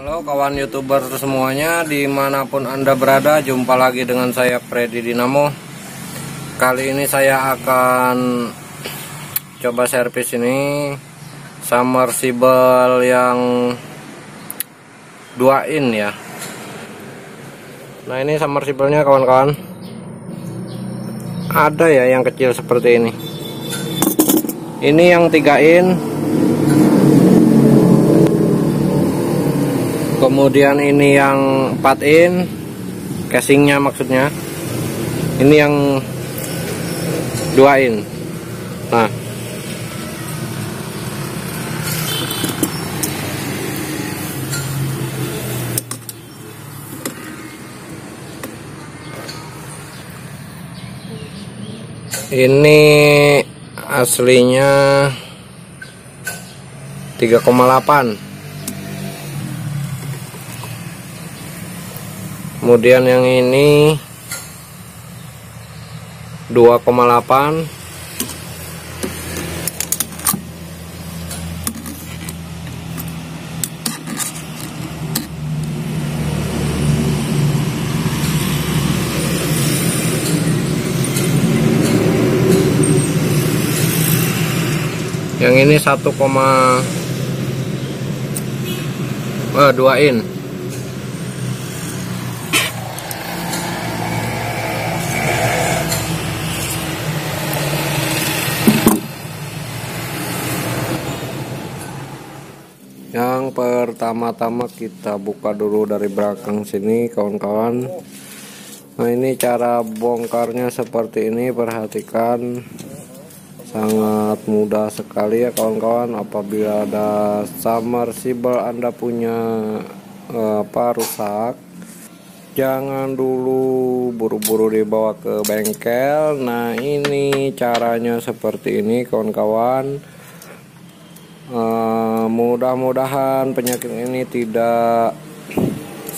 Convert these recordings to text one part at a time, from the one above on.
kawan youtuber semuanya di mana pun anda berada jumpa lagi dengan saya Freddy Dinamo. Kali ini saya akan coba servis ini submersible yang 2 in ya. Nah ini submersible nya kawan-kawan. Ada ya yang kecil seperti ini. Ini yang 3 in kemudian ini yang 4 in casingnya maksudnya. Ini yang 2 in. Nah. Ini aslinya 3,8 kemudian yang ini 2,8 yang ini 1, eh, 2 in yang pertama-tama kita buka dulu dari belakang sini kawan-kawan. Nah ini cara bongkarnya seperti ini perhatikan. Sangat mudah sekali ya kawan-kawan. Apabila ada submersible anda punya eh, apa rusak jangan dulu buru-buru dibawa ke bengkel. Nah ini caranya seperti ini kawan-kawan uh, mudah-mudahan penyakit ini tidak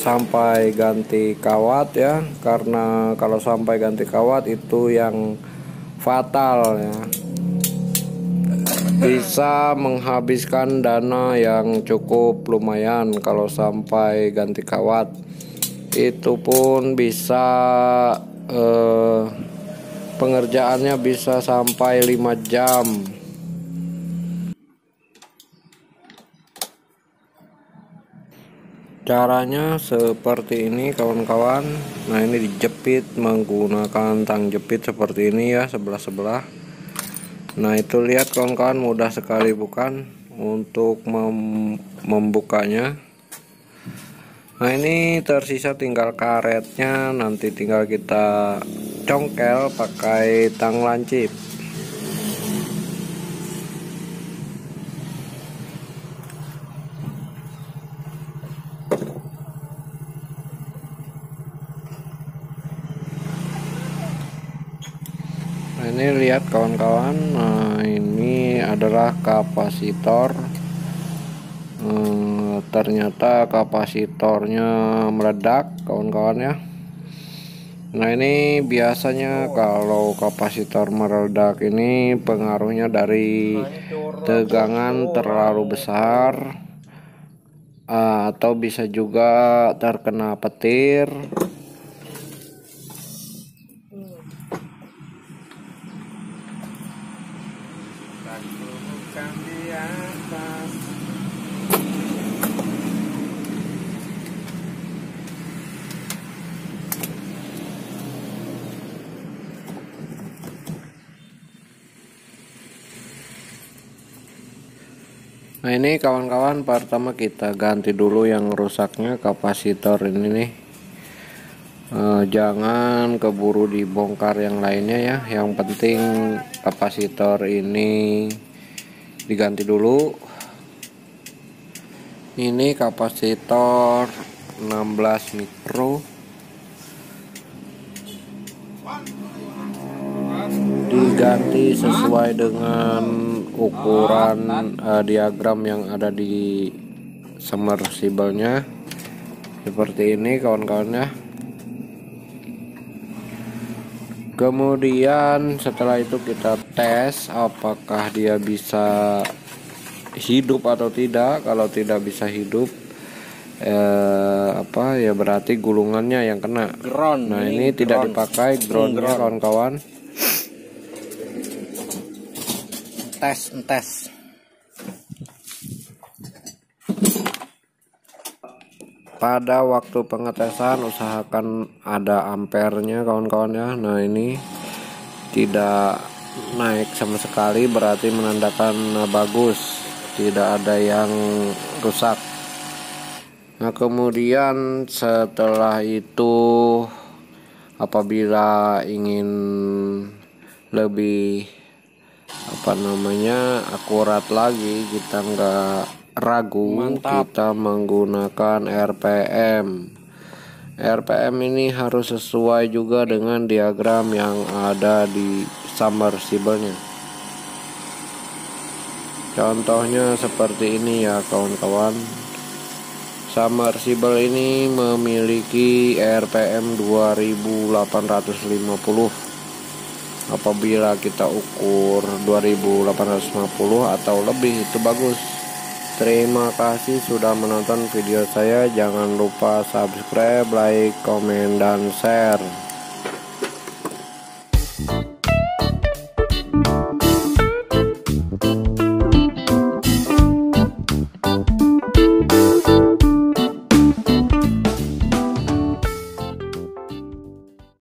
sampai ganti kawat ya. Karena kalau sampai ganti kawat itu yang fatal ya. Bisa menghabiskan dana yang cukup lumayan kalau sampai ganti kawat. Itu pun bisa eh, pengerjaannya bisa sampai 5 jam caranya seperti ini kawan-kawan. Nah ini dijepit menggunakan tang jepit seperti ini ya sebelah-sebelah. Nah itu lihat kawan-kawan mudah sekali bukan? Untuk mem membukanya. Nah ini tersisa tinggal karetnya. Nanti tinggal kita congkel pakai tang lancip ini lihat kawan-kawan nah ini adalah kapasitor. Hmm, ternyata kapasitornya meledak kawan-kawan ya. Nah ini biasanya kalau kapasitor meledak ini pengaruhnya dari tegangan terlalu besar atau bisa juga terkena petir Nah ini kawan-kawan pertama kita ganti dulu yang rusaknya kapasitor ini nih. E, jangan keburu dibongkar yang lainnya ya. Yang penting kapasitor ini diganti dulu. Ini kapasitor 16 mikro. Diganti sesuai dengan ukuran uh, diagram yang ada di submersible-nya seperti ini kawan-kawan ya kemudian setelah itu kita tes apakah dia bisa hidup atau tidak. Kalau tidak bisa hidup eh, apa ya berarti gulungannya yang kena. Ground. Nah ini, ini tidak dipakai groundnya kawan-kawan. Tes tes pada waktu pengetesan usahakan ada ampernya kawan-kawan ya. Nah ini tidak naik sama sekali berarti menandakan bagus tidak ada yang rusak. Nah kemudian setelah itu apabila ingin lebih apa namanya akurat lagi kita nggak ragu Mantap. kita menggunakan RPM RPM ini harus sesuai juga dengan diagram yang ada di submersible-nya. Contohnya seperti ini ya kawan-kawan. Submersible ini memiliki RPM 2850 apabila kita ukur 2850 atau lebih itu bagus Terima kasih sudah menonton video saya. Jangan lupa subscribe, like, komen, dan share.